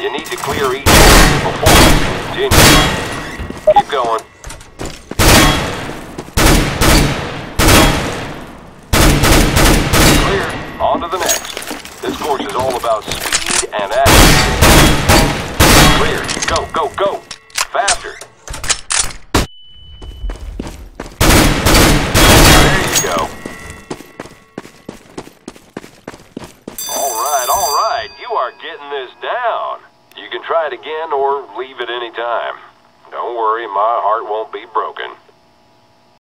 You need to clear each area before you continue. Keep going. Clear. On to the next. This course is all about speed and action. Clear. Go, go, go. Faster. There you go. All right, all right. You getting this down. You can try it again or leave at any time. Don't worry, my heart won't be broken.